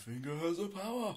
finger has a power.